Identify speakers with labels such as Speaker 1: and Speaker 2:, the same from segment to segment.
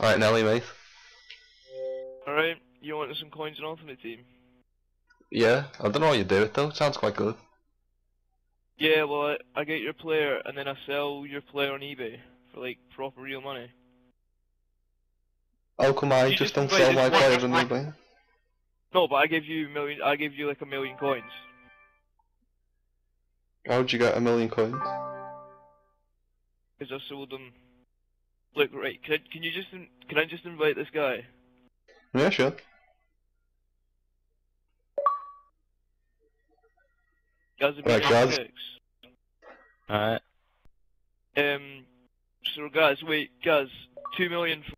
Speaker 1: Alright, Nelly, mate.
Speaker 2: Alright, you want some coins and ultimate team?
Speaker 1: Yeah, I don't know how you do it though. Sounds quite good.
Speaker 2: Yeah, well, I, I get your player and then I sell your player on eBay for like proper real money.
Speaker 1: How come I
Speaker 2: You
Speaker 1: just
Speaker 2: just
Speaker 1: don't sell my players on eBay?
Speaker 2: No, but I give you million. I give you like a million coins.
Speaker 1: How'd you get a million coins?
Speaker 2: Because I sold them. Look, right? Can I, can you just can I just invite this guy?
Speaker 1: Yeah, sure.
Speaker 2: Guys,
Speaker 1: Right, Gaz.
Speaker 3: Alright.
Speaker 2: Um. So guys, wait, guys, two million. For,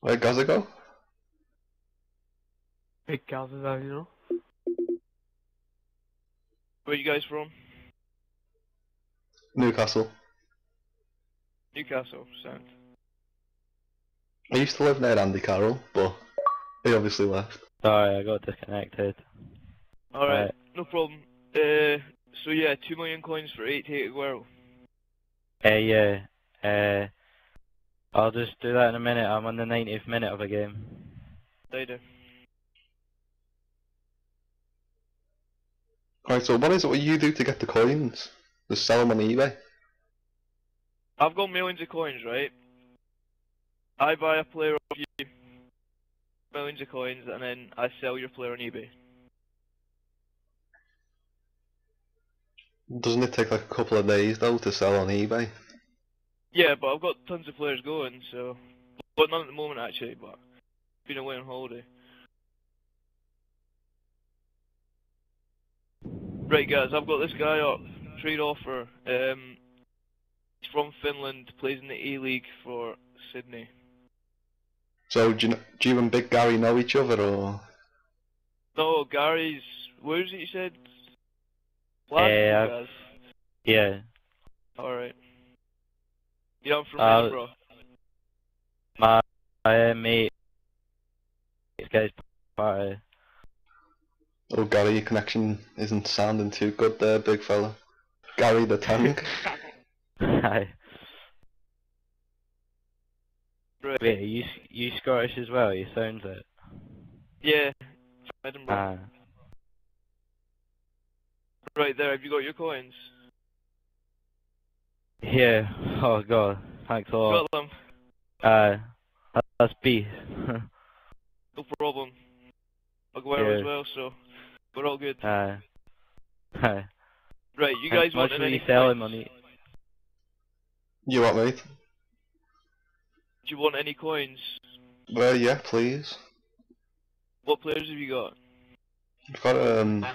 Speaker 1: Where does it go?
Speaker 4: Big Gaz is out, you know?
Speaker 2: where you guys from?
Speaker 1: Newcastle.
Speaker 2: Newcastle. Sound.
Speaker 1: I used to live near Andy Carroll, but he obviously left.
Speaker 3: Sorry, I got disconnected.
Speaker 2: All right,
Speaker 3: Right.
Speaker 2: no problem. Uh. So yeah, two million coins for eight eight Aguero.
Speaker 3: Uh, yeah. Uh, I'll just do that in a minute. I'm on the 90th minute of a game.
Speaker 2: Later.
Speaker 1: Right, so what is it what you do to get the coins? Just sell them on eBay?
Speaker 2: I've got millions of coins, right? I buy a player off you, millions of coins, and then I sell your player on eBay.
Speaker 1: Doesn't it take like a couple of days though to sell on eBay?
Speaker 2: Yeah, but I've got tons of players going, so. But not at the moment, actually, but. Been away on holiday. Right, guys, I've got this guy up. Trade offer. Um, he's from Finland, plays in the A League for Sydney.
Speaker 1: So do you, do you and Big Gary know each other or?
Speaker 2: No, Gary's. Where is it you said?
Speaker 3: Yeah, I've- Yeah.
Speaker 2: Alright. Yeah, I'm from
Speaker 3: Uh,
Speaker 2: Edinburgh.
Speaker 3: My, my uh, mate, this guy's part
Speaker 1: Oh Gary, your connection isn't sounding too good there, big fella. Gary the tank.
Speaker 3: Hi.
Speaker 2: Right.
Speaker 3: Wait, are you, you Scottish as well? You sound it.
Speaker 2: Yeah, Edinburgh.
Speaker 3: Ah.
Speaker 2: Right there, have you got your coins?
Speaker 3: Yeah. Oh god. Thanks a lot.
Speaker 2: Got them.
Speaker 3: Uh, that's B.
Speaker 2: No problem. Aguero
Speaker 3: Yeah.
Speaker 2: as well, so we're all good.
Speaker 3: uh, hi.
Speaker 2: Right, you
Speaker 3: How
Speaker 2: guys
Speaker 3: much
Speaker 2: want
Speaker 3: will
Speaker 2: any
Speaker 3: you sell
Speaker 2: coins?
Speaker 3: him on
Speaker 1: You what, mate?
Speaker 2: Do you want any coins?
Speaker 1: Well, yeah, please.
Speaker 2: What players have you got?
Speaker 1: I've got um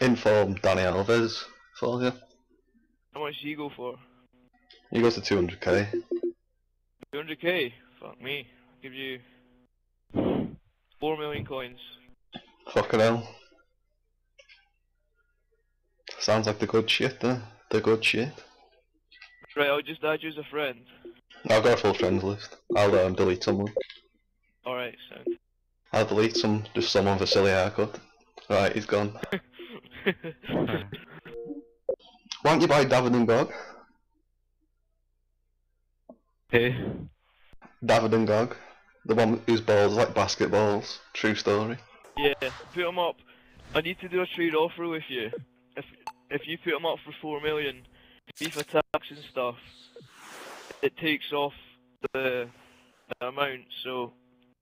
Speaker 1: inform Dani Alves for you.
Speaker 2: How much do you go for?
Speaker 1: He goes to 200k.
Speaker 2: 200k? Fuck me. I'll give you 4 million coins.
Speaker 1: Fucking hell. Sounds like the good shit, there. The good shit.
Speaker 2: Right, I'll just add you as a friend.
Speaker 1: I've got a full friends list. I'll um, delete someone.
Speaker 2: Alright, sound.
Speaker 1: I'll delete some, just someone for silly haircut. Right, he's gone. Why don't you buy David N'Gog?
Speaker 3: Who?
Speaker 2: Uh,
Speaker 1: David N'Gog. The one whose balls like basketballs. True story.
Speaker 2: yeah, put them up. I need to do a trade offer with you. If if you put them up for 4 million, FIFA tax and stuff, it takes off the, the amount, so.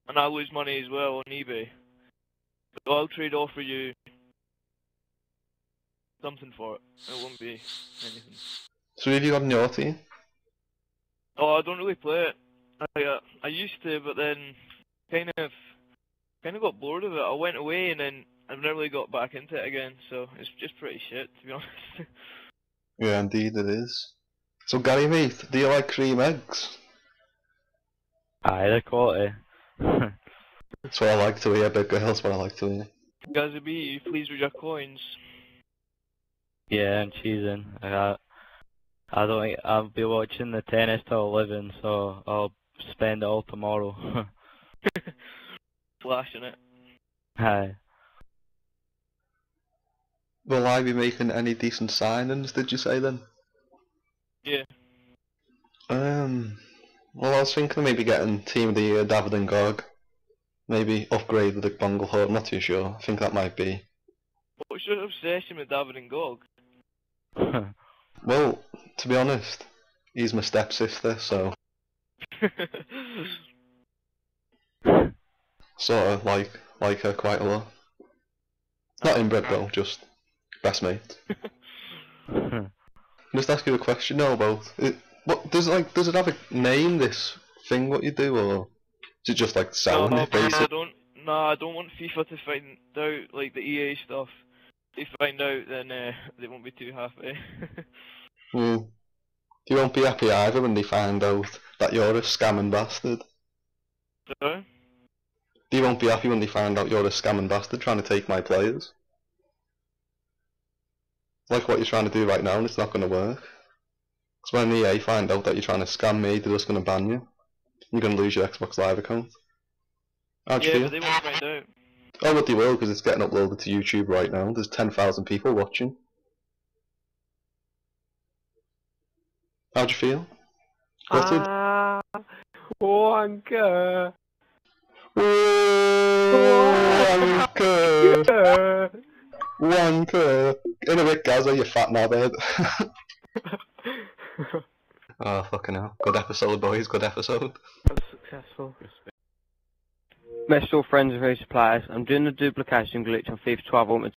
Speaker 2: And I lose money as well on eBay. So I'll trade off for you something for it. It won't be anything.
Speaker 1: So have you got your team?
Speaker 2: Oh, I don't really play it. I uh, I used to, but then kind of kind of got bored of it. I went away and then I've never really got back into it again. So it's just pretty shit, to be honest.
Speaker 1: Yeah, indeed it is. So Gary mate, do you like cream eggs?
Speaker 3: Aye, the quality.
Speaker 1: That's what I like to hear, big girl, that's what I like to hear.
Speaker 2: Guys, be you please with your coins.
Speaker 3: yeah, I'm cheesing. I, I don't. think- I'll be watching the tennis till eleven, so I'll spend it all tomorrow.
Speaker 2: Flashing it.
Speaker 3: Aye.
Speaker 1: Will I be making any decent signings, did you say then?
Speaker 2: Yeah.
Speaker 1: Um, Well, I was thinking of maybe getting Team of the Year David N'Gog. Maybe upgrade the Bunglehorn, not too sure. I think that might be.
Speaker 2: What's your obsession with David N'Gog?
Speaker 1: Well, to be honest, he's my stepsister, so sort of like like her quite a lot. Not inbred though, just best mate. Just ask you a question now about it. What does it like? Does it have a name? This thing, what you do, or is it just like selling
Speaker 2: no,
Speaker 1: it
Speaker 2: but I don't. Nah, I don't want FIFA to find out like the EA stuff. If they find out, then uh, they won't be too happy.
Speaker 1: Hmm. You won't be happy either when they find out that you're a scamming bastard.
Speaker 2: so,
Speaker 1: You won't be happy when they find out you're a scamming bastard trying to take my players. Like what you're trying to do right now, and it's not going to work. Because when EA find out that you're trying to scam me, they're just going to ban you. You're going to lose your Xbox Live account. How'd you
Speaker 2: yeah,
Speaker 1: feel?
Speaker 2: but they won't find out.
Speaker 1: Oh, but they will, because it's getting uploaded to YouTube right now. There's 10,000 people watching. How'd you feel? Gutted?
Speaker 4: Ah, wanker.
Speaker 1: Wanker! Wanker! In a bit, Gaza, you fat now, knobhead. oh, fucking hell. Good episode, boys, good episode.
Speaker 4: That was successful. Messed all friends with various suppliers. I'm doing the duplication glitch on FIFA 12 Ultimate